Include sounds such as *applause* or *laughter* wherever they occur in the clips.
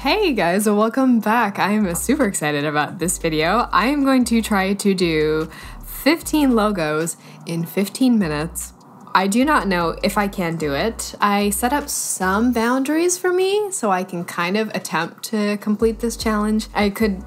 Hey guys, welcome back. I am super excited about this video. I am going to try to do 15 logos in 15 minutes. I do not know if I can do it. I set up some boundaries for me so I can kind of attempt to complete this challenge. I could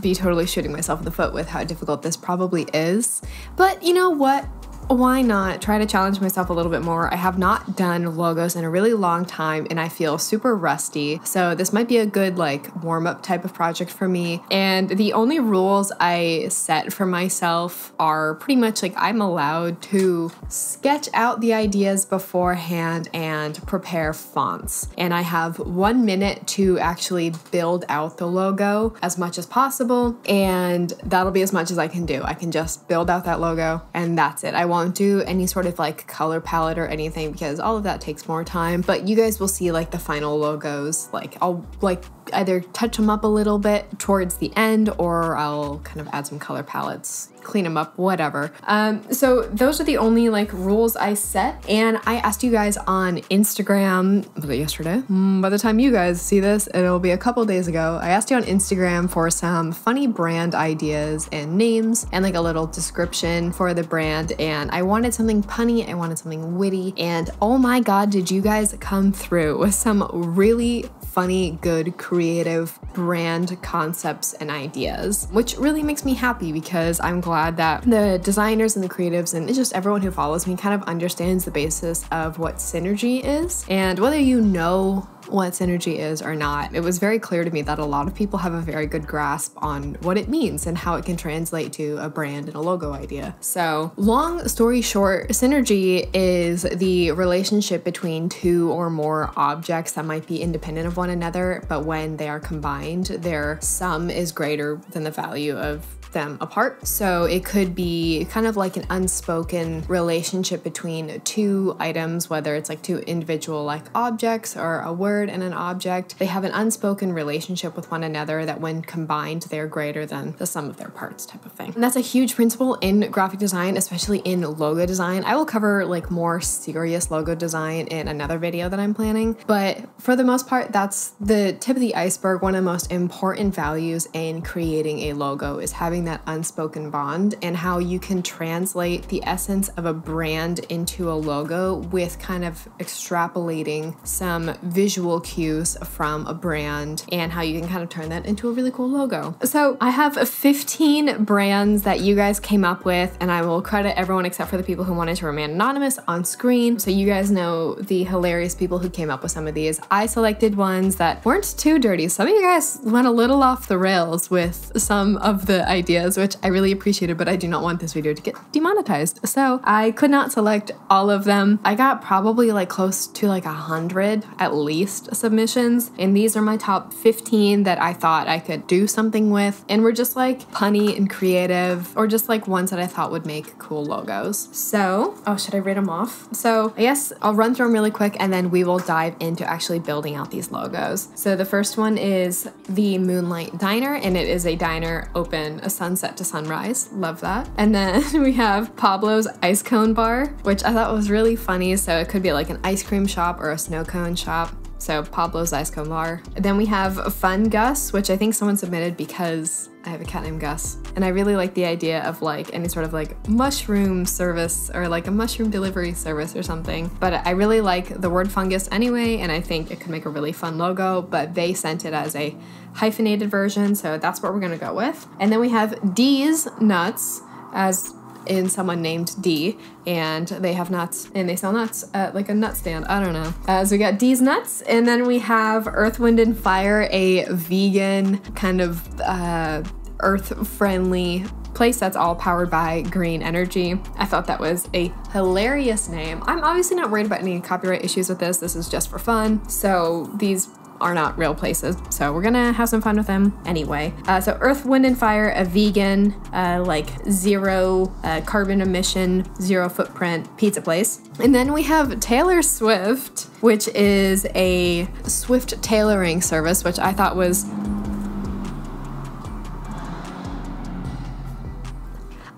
be totally shooting myself in the foot with how difficult this probably is. But you know what? Why not try to challenge myself a little bit more? I have not done logos in a really long time and I feel super rusty. So this might be a good like warm up type of project for me. And the only rules I set for myself are pretty much like I'm allowed to sketch out the ideas beforehand and prepare fonts. And I have one minute to actually build out the logo as much as possible. And that'll be as much as I can do. I can just build out that logo and that's it. I won't do any sort of like color palette or anything because all of that takes more time. But you guys will see like the final logos. Like I'll like either touch them up a little bit towards the end or I'll kind of add some color palettes clean them up, whatever. Um, so those are the only like rules I set. And I asked you guys on Instagram, yesterday? Mm, by the time you guys see this, it'll be a couple days ago. I asked you on Instagram for some funny brand ideas and names and like a little description for the brand. And I wanted something punny, I wanted something witty. And oh my God, did you guys come through with some really funny, good, creative brand concepts and ideas, which really makes me happy because I'm glad that the designers and the creatives and just everyone who follows me kind of understands the basis of what synergy is. And whether you know what synergy is or not. It was very clear to me that a lot of people have a very good grasp on what it means and how it can translate to a brand and a logo idea. So, long story short, synergy is the relationship between two or more objects that might be independent of one another, but when they are combined, their sum is greater than the value of them apart. So it could be kind of like an unspoken relationship between two items, whether it's like two individual like objects or a word and an object. They have an unspoken relationship with one another that when combined, they're greater than the sum of their parts type of thing. And that's a huge principle in graphic design, especially in logo design. I will cover like more serious logo design in another video that I'm planning, but for the most part, that's the tip of the iceberg. One of the most important values in creating a logo is having that unspoken bond and how you can translate the essence of a brand into a logo with kind of extrapolating some visual cues from a brand and how you can kind of turn that into a really cool logo. So I have 15 brands that you guys came up with and I will credit everyone except for the people who wanted to remain anonymous on screen. So you guys know the hilarious people who came up with some of these. I selected ones that weren't too dirty. Some of you guys went a little off the rails with some of the ideas ideas, which I really appreciated, but I do not want this video to get demonetized. So I could not select all of them. I got probably like close to like a hundred at least submissions. And these are my top 15 that I thought I could do something with. And were just like punny and creative or just like ones that I thought would make cool logos. So, oh, should I read them off? So I guess I'll run through them really quick and then we will dive into actually building out these logos. So the first one is the Moonlight Diner and it is a diner open sunset to sunrise. Love that. And then *laughs* we have Pablo's Ice Cone Bar, which I thought was really funny. So it could be like an ice cream shop or a snow cone shop. So Pablo's Ice Cone Bar. Then we have Fun Gus, which I think someone submitted because I have a cat named Gus. And I really like the idea of like any sort of like mushroom service or like a mushroom delivery service or something. But I really like the word fungus anyway, and I think it could make a really fun logo, but they sent it as a hyphenated version, so that's what we're gonna go with. And then we have D's Nuts as in someone named D, and they have nuts, and they sell nuts at like a nut stand. I don't know. Uh, so we got D's nuts, and then we have Earth, Wind, and Fire, a vegan kind of uh, earth-friendly place that's all powered by green energy. I thought that was a hilarious name. I'm obviously not worried about any copyright issues with this. This is just for fun. So these are not real places. So we're gonna have some fun with them anyway. Uh, so Earth, Wind, and Fire, a vegan, uh, like zero uh, carbon emission, zero footprint pizza place. And then we have Taylor Swift, which is a Swift tailoring service, which I thought was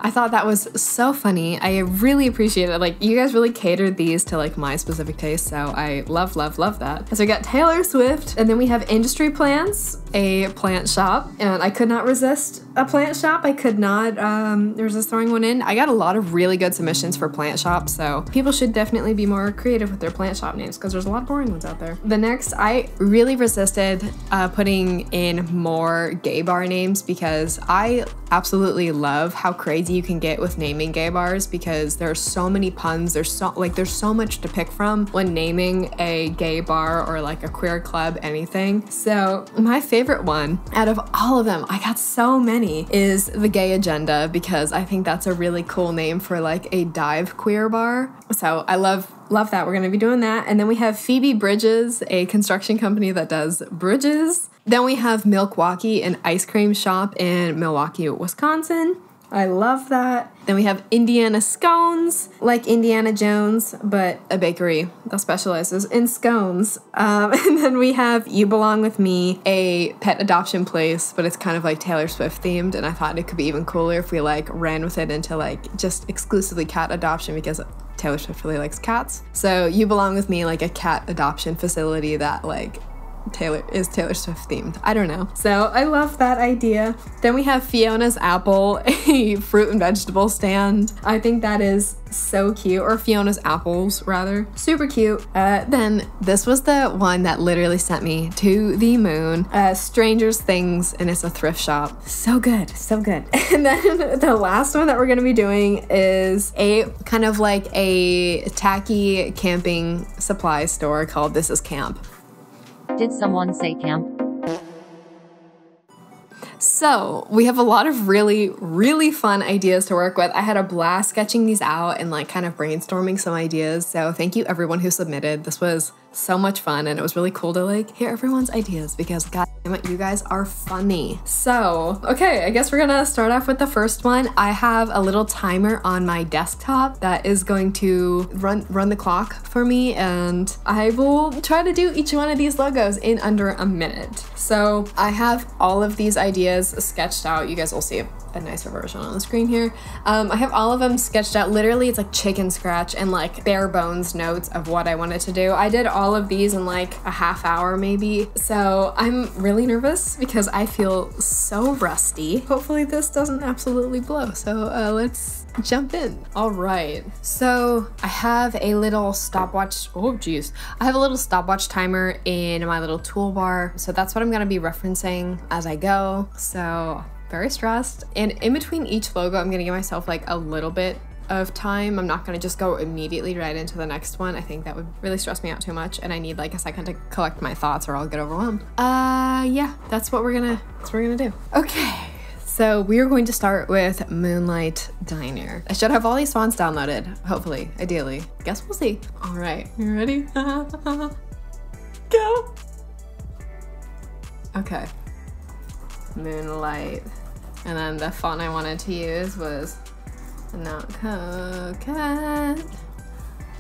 I thought that was so funny. I really appreciate it. Like, you guys really catered these to like my specific taste, so I love, love, love that. So we got Taylor Swift, and then we have Industry Plants, a plant shop, and I could not resist a plant shop. I could not um, resist throwing one in. I got a lot of really good submissions for plant shops, so people should definitely be more creative with their plant shop names because there's a lot of boring ones out there. The next, I really resisted uh, putting in more gay bar names because I absolutely love how crazy you can get with naming gay bars because there are so many puns. There's so like there's so much to pick from when naming a gay bar or like a queer club, anything. So my favorite one out of all of them, I got so many, is the Gay Agenda because I think that's a really cool name for like a dive queer bar. So I love love that. We're going to be doing that. And then we have Phoebe Bridges, a construction company that does bridges. Then we have Milwaukee, an ice cream shop in Milwaukee, Wisconsin. I love that. Then we have Indiana Scones, like Indiana Jones, but a bakery that specializes in scones. Um, *laughs* and then we have You Belong With Me, a pet adoption place, but it's kind of like Taylor Swift themed. And I thought it could be even cooler if we like ran with it into like just exclusively cat adoption because Taylor Swift really likes cats. So You Belong With Me, like a cat adoption facility that like Taylor is Taylor Swift themed. I don't know. So I love that idea. Then we have Fiona's Apple, *laughs* a fruit and vegetable stand. I think that is so cute, or Fiona's Apples rather. Super cute. Uh, then this was the one that literally sent me to the moon. Uh, Strangers Things, and it's a thrift shop. So good, so good. *laughs* And then *laughs* the last one that we're gonna be doing is a kind of like a tacky camping supply store called This Is Camp. Did someone say camp? So we have a lot of really, really fun ideas to work with. I had a blast sketching these out and like kind of brainstorming some ideas. So thank you everyone who submitted. This was so much fun and it was really cool to like hear everyone's ideas because god damn it, you guys are funny. So, okay, I guess we're gonna start off with the first one. I have a little timer on my desktop that is going to run run the clock for me and I will try to do each one of these logos in under a minute. So I have all of these ideas sketched out. You guys will see a nicer version on the screen here. Um, I have all of them sketched out. Literally, it's like chicken scratch and like bare bones notes of what I wanted to do. I did all of these in like a half hour maybe. So I'm really nervous because I feel so rusty. Hopefully this doesn't absolutely blow. So uh, let's jump in. All right. So I have a little stopwatch. Oh, geez. I have a little stopwatch timer in my little toolbar. So that's what I'm going to be referencing as I go. So very stressed. And in between each logo, I'm gonna give myself like a little bit of time. I'm not gonna just go immediately right into the next one. I think that would really stress me out too much and I need like a second to collect my thoughts or I'll get overwhelmed. Uh, yeah, that's what we're gonna, that's what we're gonna do. Okay. So we are going to start with Moonlight Diner. I should have all these fonts downloaded, hopefully, ideally. Guess we'll see. All right, you ready? *laughs* Go! Okay. Moonlight. And then the font I wanted to use was not coquette.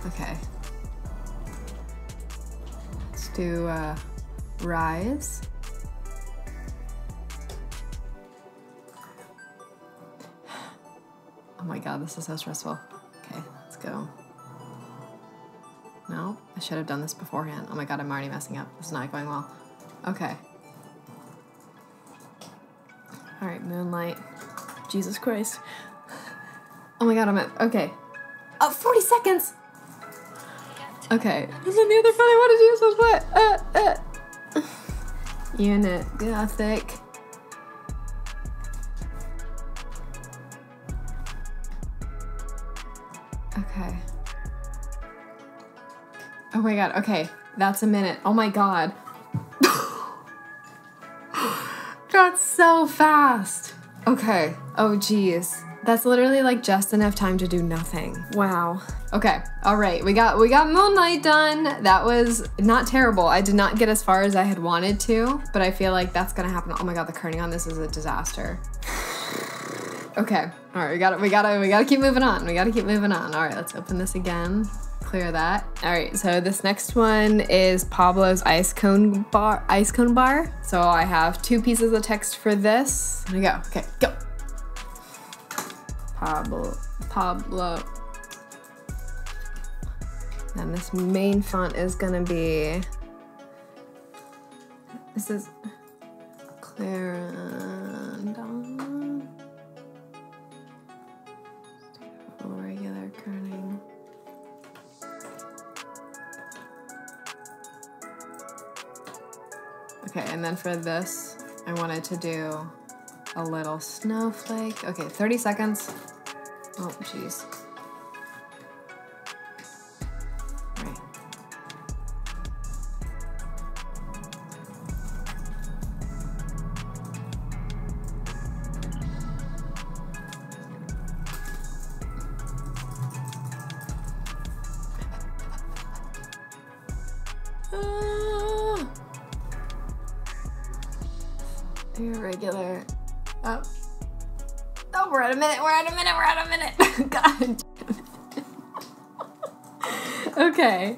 Okay. Let's do uh, Rise. Oh my god, this is so stressful. Okay, let's go. No, I should have done this beforehand. Oh my god, I'm already messing up. This is not going well. Okay. All right, Moonlight. Jesus Christ. Oh my god, I'm at, okay. Oh, 40 seconds! Okay. This is the other fun I want to do, so what? Uh, uh. *sighs* Unit, Gothic. Okay. Oh my god, okay. That's a minute. Oh my god. *gasps* That's so fast. Okay. Oh geez. That's literally like just enough time to do nothing. Wow. Okay. All right. We got we got Moonlight done. That was not terrible. I did not get as far as I had wanted to, but I feel like that's gonna happen. Oh my god, the kerning on this is a disaster. *sighs* Okay. All right. We got to We gotta. We gotta keep moving on. We gotta keep moving on. All right. Let's open this again clear that. All right, so this next one is Pablo's ice cone bar. Ice cone bar. So I have two pieces of text for this. Here we go. Okay, go. Pablo. Pablo. And this main font is gonna be. This is Clarendon. Regular kerning. Okay, and then for this, I wanted to do a little snowflake. Okay, 30 seconds. Oh, jeez.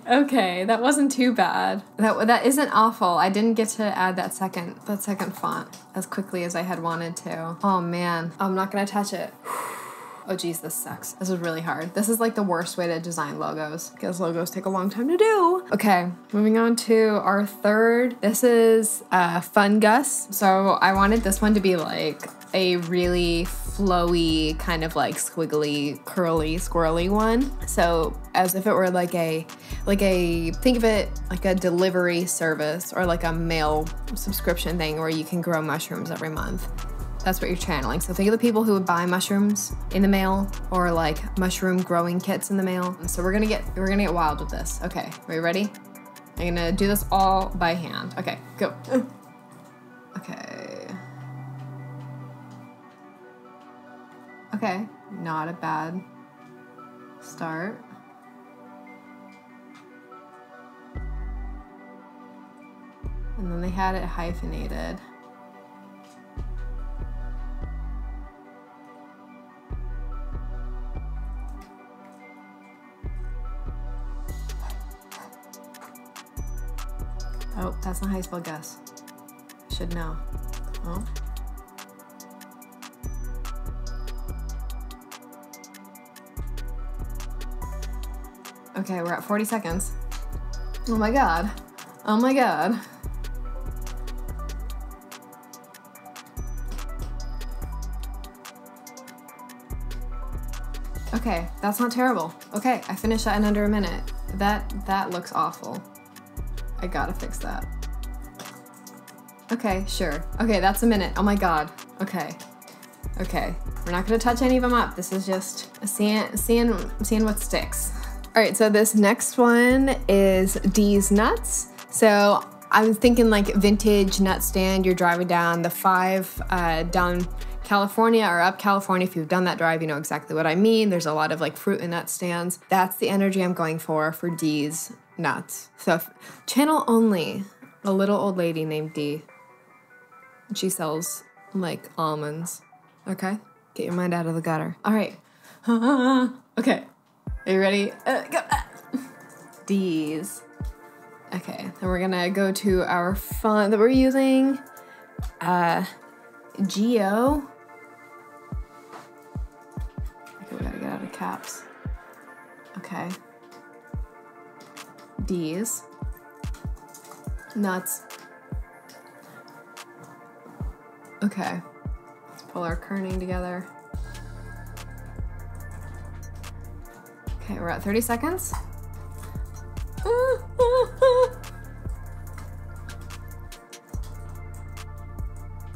Okay. That wasn't too bad. That that isn't awful. I didn't get to add that second that second font as quickly as I had wanted to. Oh man. I'm not gonna touch it. *sighs* Oh geez, this sucks. This is really hard. This is like the worst way to design logos because logos take a long time to do. Okay, moving on to our third. This is uh, Fungus. So I wanted this one to be like a really flowy, kind of like squiggly, curly, squirrely one. So as if it were like a, like a, think of it like a delivery service or like a mail subscription thing where you can grow mushrooms every month. That's what you're channeling. So think of the people who would buy mushrooms in the mail or like mushroom growing kits in the mail. So we're gonna get we're gonna get wild with this. Okay, are you ready? I'm gonna do this all by hand. Okay, go. Okay. Okay, not a bad start. And then they had it hyphenated. Oh, that's not how you spell Gus. Should know. Oh. Okay, we're at 40 seconds. Oh my god. Oh my god. Okay, that's not terrible. Okay, I finished that in under a minute. That that looks awful. I gotta fix that. Okay, sure. Okay, that's a minute. Oh my god. Okay. Okay. We're not gonna touch any of them up. This is just seeing seeing seeing what sticks. All right, so this next one is D's Nuts. So I'm thinking like vintage nut stand. You're driving down the five uh, down California or up California. If you've done that drive, you know exactly what I mean. There's a lot of like fruit and nut stands. That's the energy I'm going for for D's Nuts. So channel only a little old lady named D. She sells like almonds. Okay, get your mind out of the gutter. All right. *laughs* okay. Are you ready? Uh, go. D's. Okay, then we're gonna go to our font that we're using. Uh, Geo. Okay, we gotta get out of caps. Okay. D's. Nuts. Okay. Let's pull our kerning together. Okay, we're at 30 seconds. *laughs*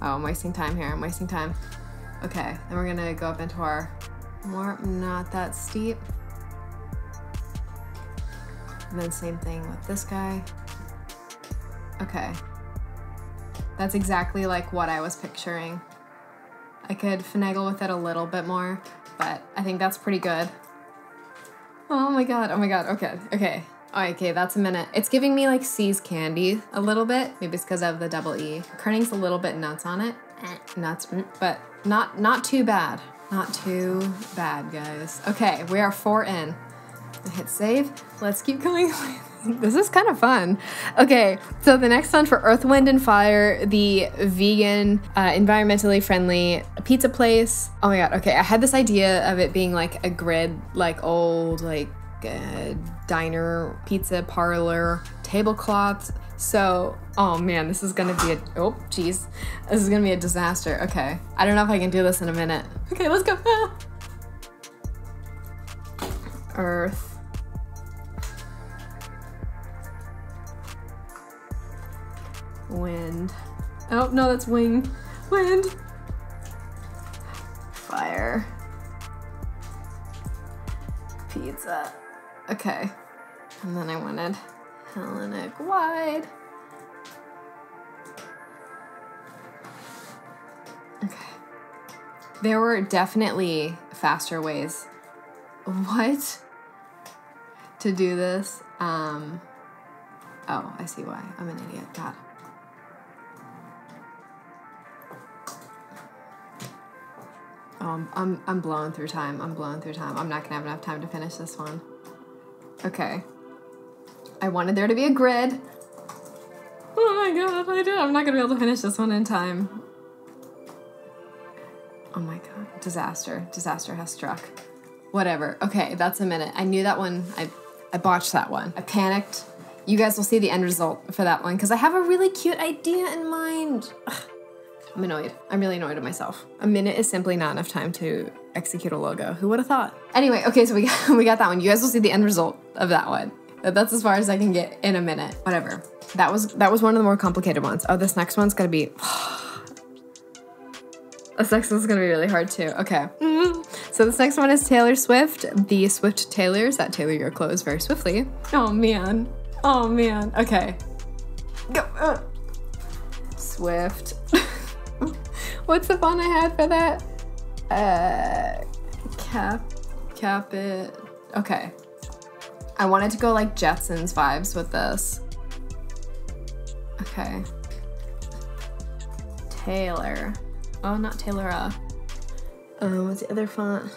Oh, I'm wasting time here. I'm wasting time. Okay, then we're gonna go up into our more not that steep. And then same thing with this guy. Okay. That's exactly like what I was picturing. I could finagle with it a little bit more, but I think that's pretty good. Oh my god, oh my god, okay, okay. Okay, that's a minute. It's giving me like C's candy a little bit. Maybe it's because of the double E. Kerning's a little bit nuts on it. Nuts, mm, but not not too bad. Not too bad, guys. Okay, we are four in. Hit save. Let's keep *laughs* going. This is kind of fun. Okay, so the next one for Earth, Wind, and Fire, the vegan, uh, environmentally friendly pizza place. Oh my god, okay, I had this idea of it being like a grid, like old, like uh, diner, pizza parlor, tablecloths. So, oh man, this is gonna be a, oh, jeez. This is gonna be a disaster. Okay, I don't know if I can do this in a minute. Okay, let's go. *laughs* Earth. Wind. Oh, no, that's wing. Wind. Fire. Pizza. Okay. And then I wanted Hellenic wide. Okay. There were definitely faster ways. What? To do this. Um. Oh, I see why. I'm an idiot. God. Oh, I'm, I'm, blowing through time. I'm blowing through time. I'm not gonna have enough time to finish this one. Okay. I wanted there to be a grid. Oh my god, I did. I'm not gonna be able to finish this one in time. Oh my god. Disaster. Disaster has struck. Whatever. Okay, that's a minute. I knew that one. I, I botched that one. I panicked. You guys will see the end result for that one because I have a really cute idea in mind. Ugh. I'm annoyed. I'm really annoyed at myself. A minute is simply not enough time to execute a logo. Who would have thought? Anyway, okay, so we got, *laughs* we got that one. You guys will see the end result of that one. That's as far as I can get in a minute. Whatever. That was that was one of the more complicated ones. Oh, this next one's gonna be. *sighs* this next one's gonna be really hard too. Okay. *laughs* So this next one is Taylor Swift, the Swift tailors that tailor your clothes very swiftly. Oh man. Oh man. Okay. Go. Uh. Swift. *laughs* What's the font I had for that? Uh, cap, cap it. Okay. I wanted to go like Jetsons vibes with this. Okay. Taylor. Oh, not Taylor. Uh, um, what's the other font?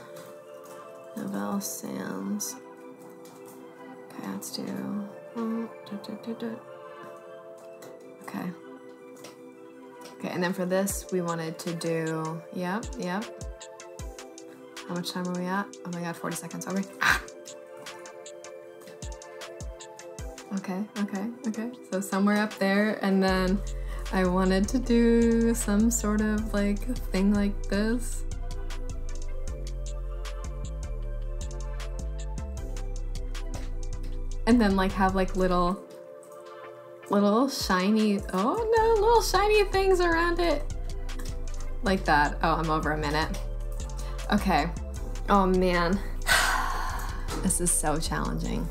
Novell Sans. Okay, let's do. da. Okay. Okay, and then for this, we wanted to do. Yep, yep. How much time are we at? Oh my god, 40 seconds. Over. Ah. Okay, okay, okay. So somewhere up there, and then I wanted to do some sort of like thing like this. And then like have like little, little shiny, oh no, little shiny things around it. Like that. Oh, I'm over a minute. Okay. Oh man. *sighs* this is so challenging.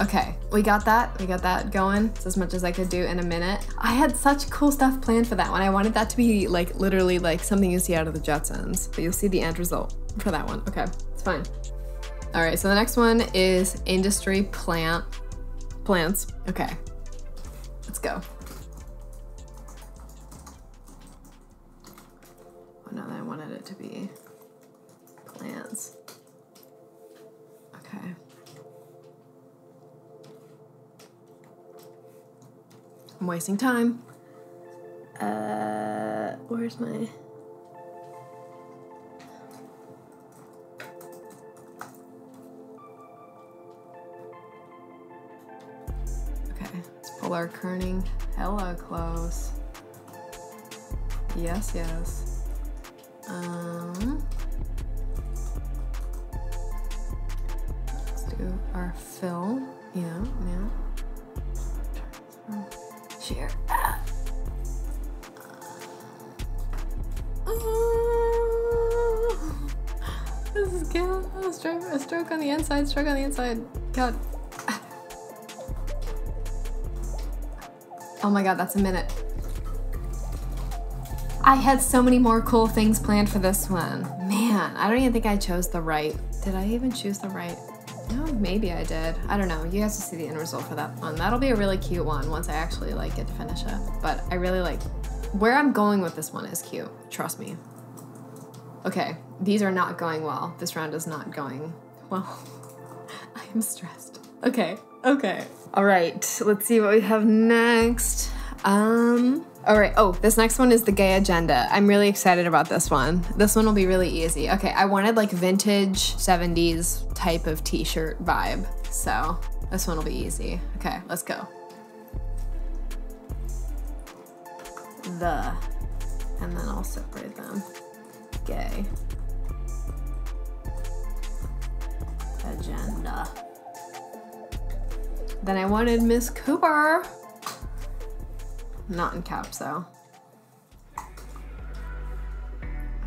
Okay, we got that. We got that going. It's as much as I could do in a minute. I had such cool stuff planned for that one. I wanted that to be like literally like something you see out of the Jetsons, but you'll see the end result for that one. Okay, it's fine. All right, so the next one is industry plant plants. Okay, let's go. Oh no, I wanted it to be plants. Okay. I'm wasting time. Uh, where's my. Pull our kerning hella close. Yes, yes. Um, let's do our fill. Yeah, yeah. Share. This is good. A stroke, a stroke on the inside, stroke on the inside. God. Oh my god, that's a minute. I had so many more cool things planned for this one. Man, I don't even think I chose the right. Did I even choose the right? No, maybe I did. I don't know. You guys will see the end result for that one. That'll be a really cute one once I actually like get to finish it. But I really like where I'm going with this one is cute. Trust me. Okay, these are not going well. This round is not going well. *laughs* I am stressed. Okay, Okay. All right. Let's see what we have next. Um. All right. Oh, this next one is the gay agenda. I'm really excited about this one. This one will be really easy. Okay. I wanted like vintage 70s type of t-shirt vibe. So this one will be easy. Okay. Let's go. The. And then I'll separate them. Gay. Agenda. Then I wanted Miss Cooper. Not in caps though. I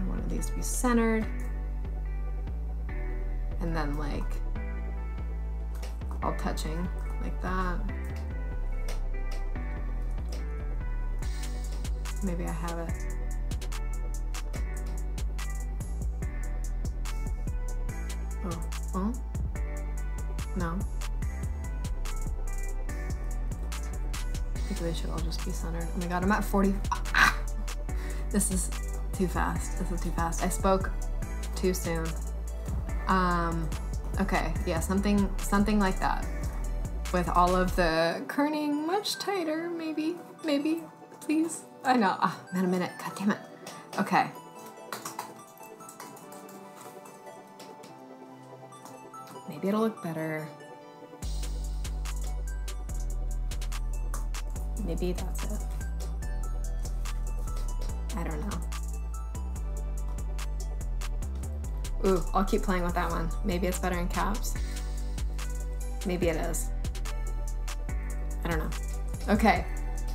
wanted these to be centered. And then like all touching like that. Maybe I have it. Oh, oh, no. Think they should all just be centered. Oh my god, I'm at 40. Ah! *laughs* This is too fast. This is too fast. I spoke too soon. Um, okay, yeah, something something like that. With all of the kerning much tighter, maybe, maybe, please. I know. Ah, I'm at a minute. God damn it. Okay. Maybe it'll look better. Maybe that's it. I don't know. Ooh, I'll keep playing with that one. Maybe it's better in caps. Maybe it is. I don't know. Okay,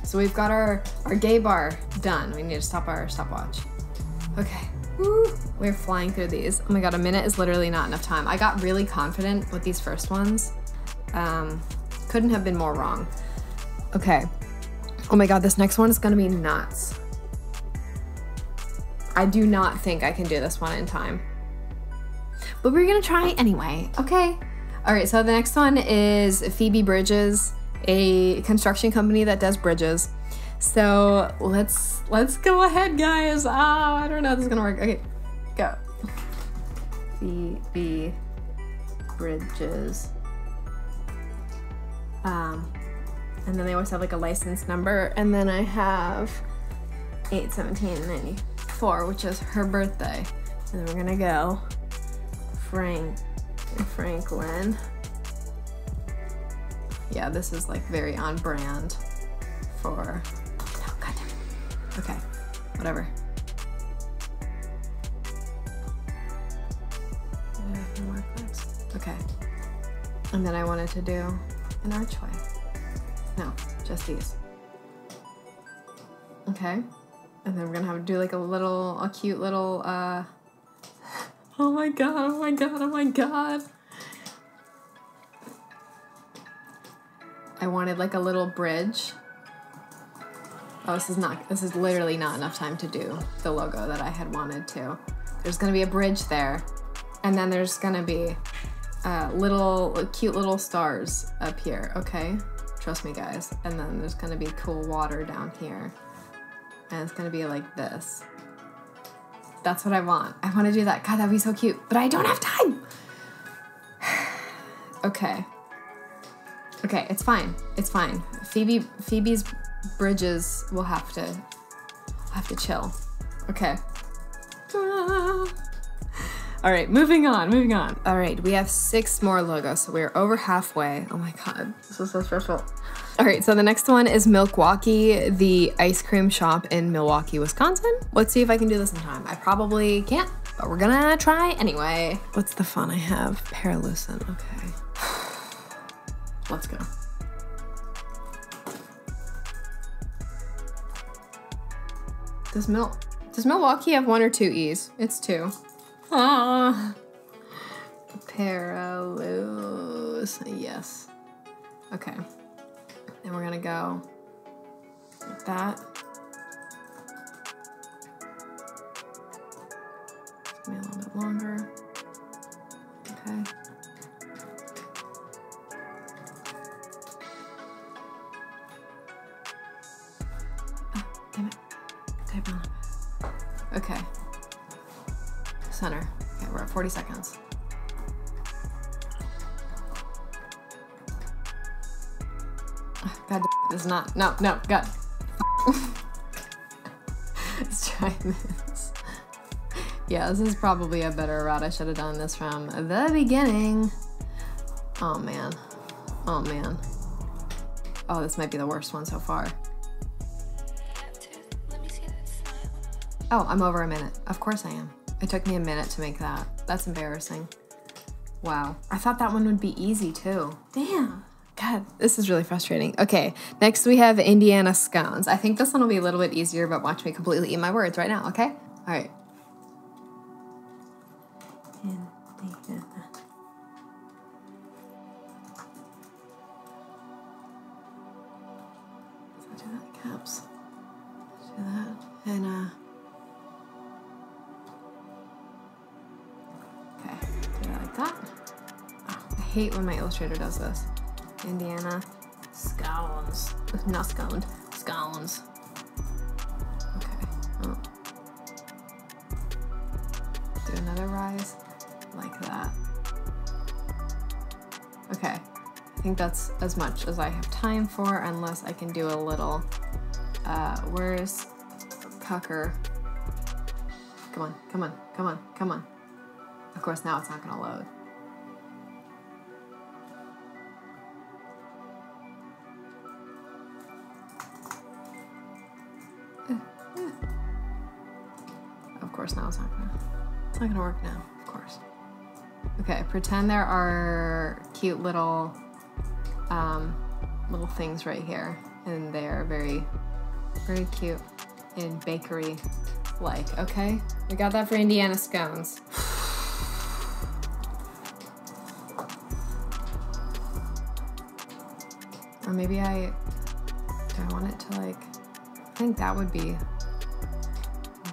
so we've got our, our gay bar done. We need to stop our stopwatch. Okay, Woo. we're flying through these. Oh my god, a minute is literally not enough time. I got really confident with these first ones. Um, couldn't have been more wrong. Okay, Oh my god, this next one is gonna be nuts. I do not think I can do this one in time. But we're gonna try anyway, okay? All right, so the next one is Phoebe Bridges, a construction company that does bridges. So let's let's go ahead, guys. Ah, oh, I don't know if this is gonna work. Okay, go. Phoebe Bridges. Um, and then they always have like a license number. And then I have 81794, which is her birthday. And then we're gonna go Frank and Franklin. Yeah, this is like very on brand for, oh, God Okay, whatever. Okay. And then I wanted to do an archway. No, just these. Okay. And then we're gonna have to do like a little, a cute little, uh, oh my god, oh my god, oh my god. I wanted like a little bridge. Oh, this is not, this is literally not enough time to do the logo that I had wanted to. There's gonna be a bridge there. And then there's gonna be uh, little, cute little stars up here, okay? Trust me, guys. And then there's gonna be cool water down here. And it's gonna be like this. That's what I want. I wanna do that. God, that'd be so cute. But I don't have time! *sighs* okay. Okay, it's fine. It's fine. Phoebe Phoebe's bridges will have to have to chill. Okay. All right, moving on, moving on. All right, we have six more logos, so we're over halfway. Oh my God, this is so stressful. All right, so the next one is Milwaukee, the ice cream shop in Milwaukee, Wisconsin. Let's see if I can do this in time. I probably can't, but we're gonna try anyway. What's the fun I have? Paralucent, okay. *sighs* Let's go. Does Mil does Milwaukee have one or two E's? It's two. Paraluz. Yes. Okay. Then we're gonna go like that. Maybe a little bit longer. Okay. This is not. No, no, God. *laughs* Let's try this. Yeah, this is probably a better route. I should have done this from the beginning. Oh man. Oh man. Oh, this might be the worst one so far. Oh, I'm over a minute. Of course I am. It took me a minute to make that. That's embarrassing. Wow. I thought that one would be easy too. Damn. God, this is really frustrating. Okay, next we have Indiana scones. I think this one will be a little bit easier, but watch me completely eat my words right now, okay? All right. Indiana. Do that caps. Do that uh. Okay, do that like that. Oh, I hate when my illustrator does this. Indiana scones. Not sconed. Scones. Okay. Oh. Do another rise like that. Okay. I think that's as much as I have time for unless I can do a little uh where's Cucker? Come on, come on, come on, come on. Of course now it's not gonna load. Course now it's not gonna it's not gonna work now, of course. Okay, pretend there are cute little um little things right here. And they are very very cute and bakery like, okay? We got that for Indiana scones. *sighs* Or maybe I do I want it to like I think that would be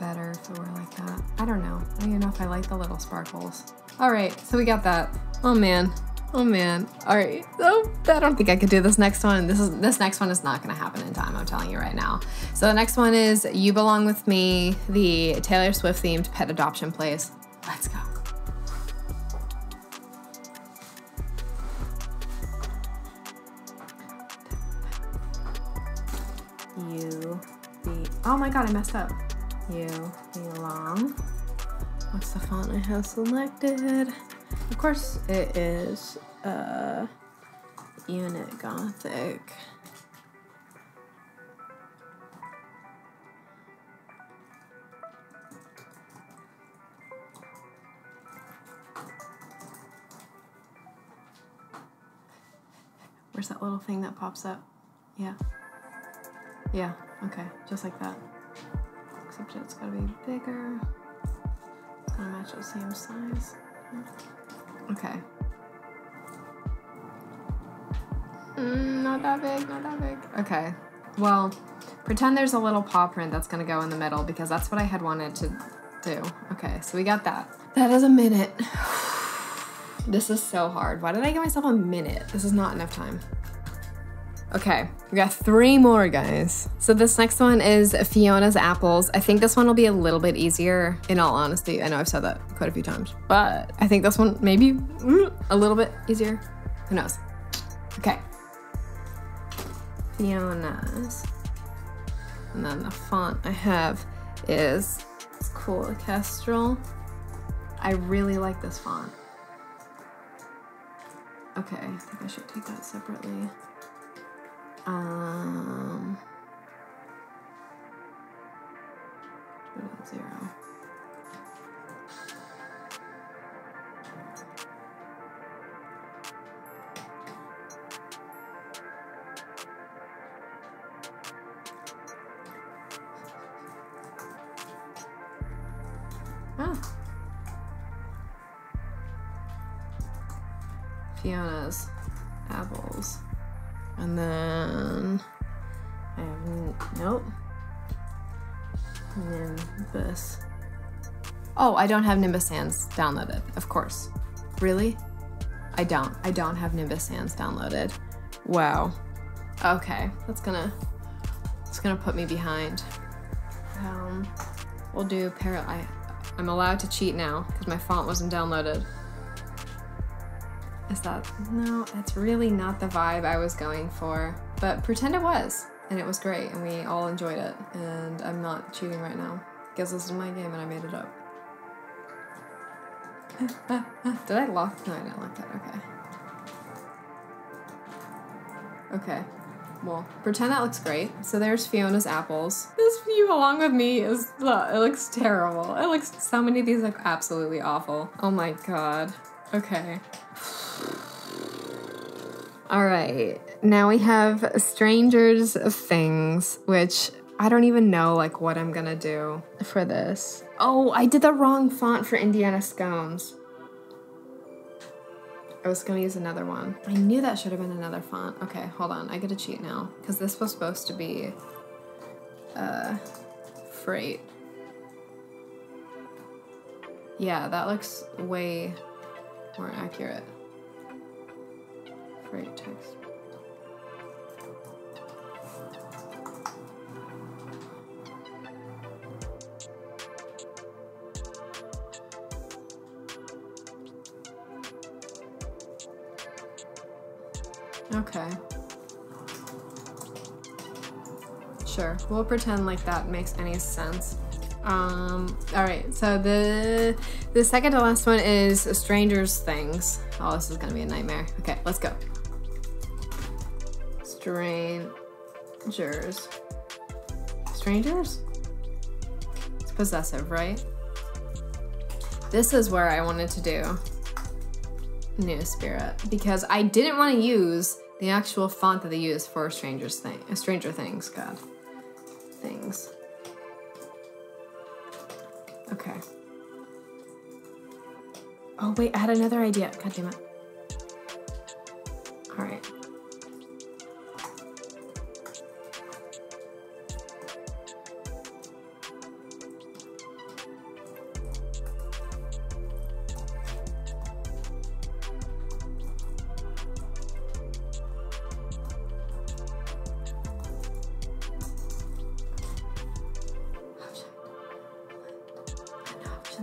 better if it were like that. I don't know. I don't even know if I like the little sparkles. All right, so we got that. Oh man. Oh man. All right. So I don't think I could do this next one. This is this next one is not going to happen in time. I'm telling you right now. So the next one is "You Belong with Me," the Taylor Swift themed pet adoption place. Let's go. You be. Oh my god, I messed up. You belong. What's the font I have selected? Of course, it is uh, Unit Gothic. Where's that little thing that pops up? Yeah. Yeah, okay, just like that. Except it's gotta be bigger. It's gonna match the same size. Okay. Mm, not that big, not that big. Okay. Well, pretend there's a little paw print that's gonna go in the middle because that's what I had wanted to do. Okay, so we got that. That is a minute. *sighs* This is so hard. Why did I give myself a minute? This is not enough time. Okay, we got three more, guys. So this next one is Fiona's Apples. I think this one will be a little bit easier, in all honesty. I know I've said that quite a few times, but I think this one maybe mm, a little bit easier. Who knows? Okay. Fiona's. And then the font I have is it's cool, Kestrel. I really like this font. Okay, I think I should take that separately. Um, zero. Oh, I don't have Nimbus Sans downloaded, of course. Really? I don't. I don't have Nimbus Sans downloaded. Wow. Okay, that's gonna that's gonna put me behind. Um, we'll do para. I I'm allowed to cheat now because my font wasn't downloaded. Is that no? That's really not the vibe I was going for. but pretend it was. And it was great, and we all enjoyed it. And I'm not cheating right now. Because this is my game and I made it up. *laughs* Did I lock? No, I didn't lock that. Okay. Okay. Well, pretend that looks great. So there's Fiona's apples. This view along with me is, look, it looks terrible. It looks, so many of these look absolutely awful. Oh my god. Okay. All right. Now we have Strangers of Things, which I don't even know like what I'm gonna do for this. Oh, I did the wrong font for Indiana Scones. I was gonna use another one. I knew that should have been another font. Okay, hold on. I get a cheat now. Because this was supposed to be uh freight. Yeah, that looks way more accurate. Freight text. Okay. Sure, we'll pretend like that makes any sense. Um, all right, so the the second to last one is Stranger's Things. Oh, this is gonna be a nightmare. Okay, let's go. Strangers. Strangers? It's possessive, right? This is where I wanted to do New Spirit because I didn't want to use the actual font that they use for Stranger's Thing, Stranger Things. God, things. Okay. Oh wait, I had another idea. God damn it.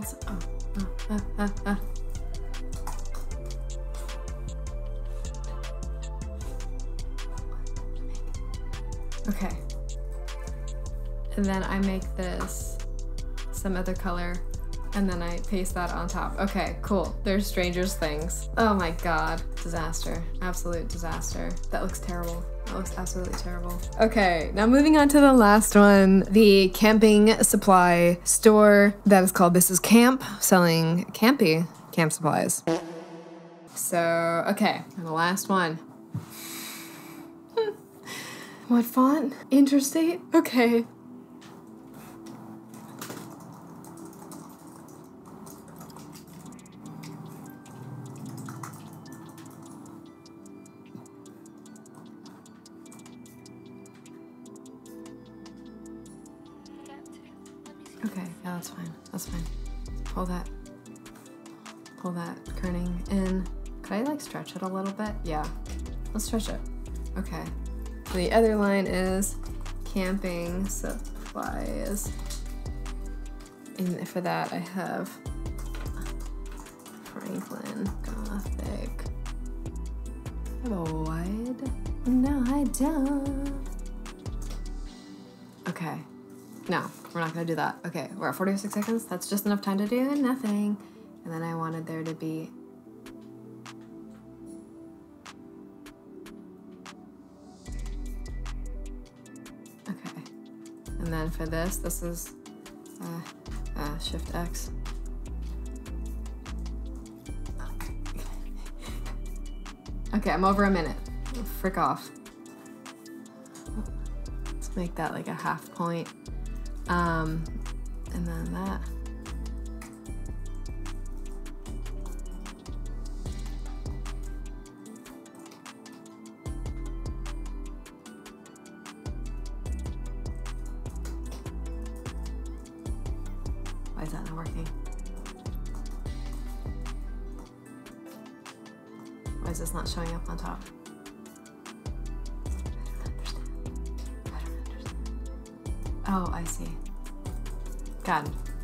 Oh, oh, ah, ah. Okay. And then I make this some other color and then I paste that on top. Okay, cool. There's Stranger's Things. Oh my god. Disaster. Absolute disaster. That looks terrible. That looks absolutely terrible. Okay, now moving on to the last one. The camping supply store that is called This is Camp, selling campy camp supplies. So, okay, and the last one. *laughs* what font? Interstate? Okay. Okay, Let's stretch it. Okay. The other line is camping supplies. And for that I have Franklin Gothic. Have a wide? No, I don't. Okay. No, we're not gonna do that. Okay, we're at 46 seconds. That's just enough time to do nothing. And then I wanted there to be. For this, this is uh, uh, Shift X. Okay, I'm over a minute. Frick off. Let's make that like a half point. Um, and then that.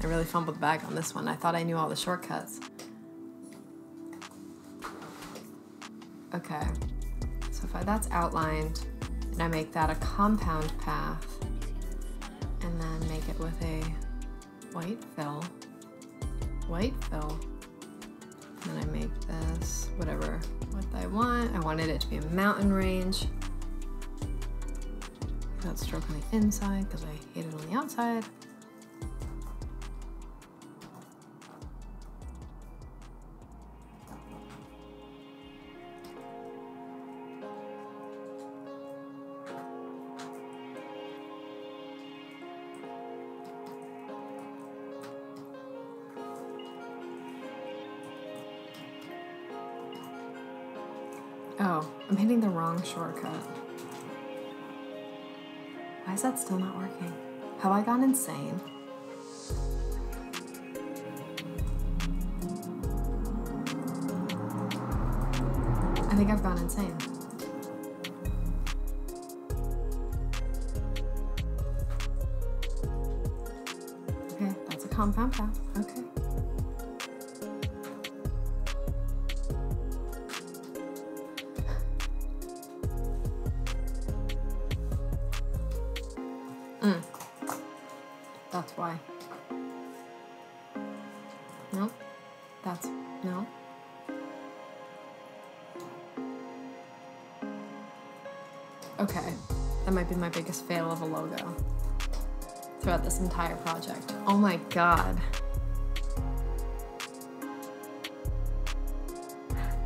I really fumbled bag on this one. I thought I knew all the shortcuts. Okay. So if I, that's outlined and I make that a compound path and then make it with a white fill, white fill. And then I make this whatever what I want. I wanted it to be a mountain range. That stroke on the inside because I hate it on the outside. Shortcut. Why is that still not working? Have I gone insane? I think I've gone insane. Okay, that's a compound path. Okay. My biggest fail of a logo throughout this entire project. Oh my god.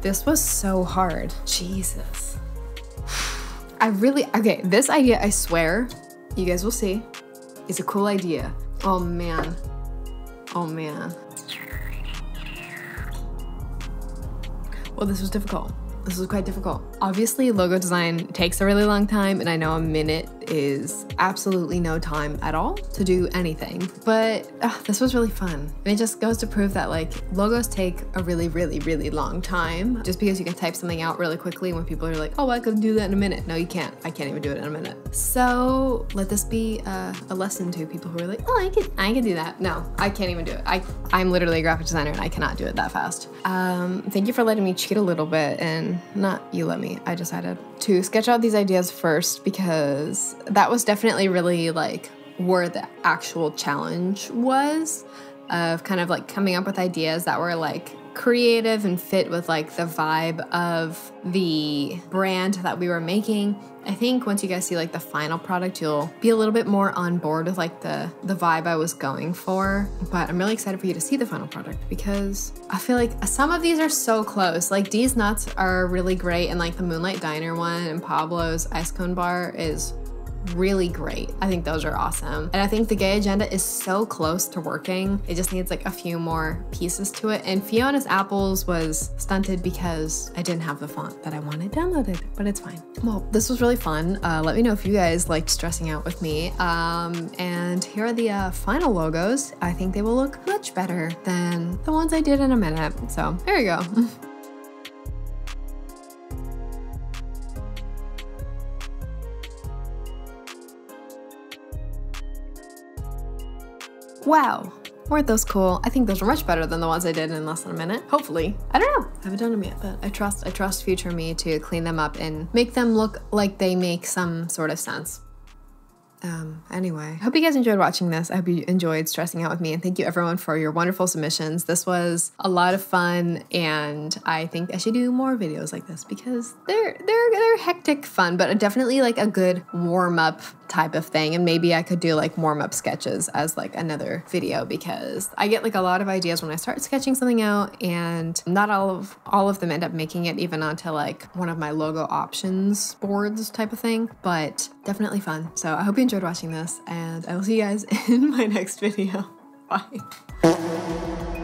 This was so hard. Jesus. *sighs* I really, okay, this idea, I swear, you guys will see, is a cool idea. Oh man. Oh man. Well, this was difficult. This was quite difficult. Obviously, logo design takes a really long time, and I know a minute is absolutely no time at all to do anything. But this was really fun. And it just goes to prove that like logos take a really, really, really long time. Just because you can type something out really quickly when people are like, oh, I could do that in a minute. No, you can't. I can't even do it in a minute. So let this be uh, a lesson to people who are like, oh, I can, I can do that. No, I can't even do it. I, I'm literally a graphic designer and I cannot do it that fast. Um, thank you for letting me cheat a little bit and not you let me. I decided to sketch out these ideas first because that was definitely really like where the actual challenge was of kind of like coming up with ideas that were like creative and fit with like the vibe of the brand that we were making. I think once you guys see like the final product, you'll be a little bit more on board with like the the vibe I was going for. But I'm really excited for you to see the final product because I feel like some of these are so close. Like these nuts are really great and like the Moonlight Diner one and Pablo's ice cone bar is really great. I think those are awesome. And I think the gay agenda is so close to working. It just needs like a few more pieces to it. And Fiona's apples was stunted because I didn't have the font that I wanted downloaded, but it's fine. Well, this was really fun. Uh, let me know if you guys liked stressing out with me. Um, and here are the uh, final logos. I think they will look much better than the ones I did in a minute. So there you go. *laughs* Wow. Weren't those cool? I think those were much better than the ones I did in less than a minute. Hopefully. I don't know. I haven't done them yet, but I trust I trust future me to clean them up and make them look like they make some sort of sense. Um, anyway, hope you guys enjoyed watching this. I hope you enjoyed stressing out with me, and thank you everyone for your wonderful submissions. This was a lot of fun, and I think I should do more videos like this because they're they're they're hectic fun, but definitely like a good warm up type of thing. And maybe I could do like warm up sketches as like another video because I get like a lot of ideas when I start sketching something out, and not all of all of them end up making it even onto like one of my logo options boards type of thing. But definitely fun. So I hope you enjoyed watching this, and I will see you guys *laughs* in my next video. Bye.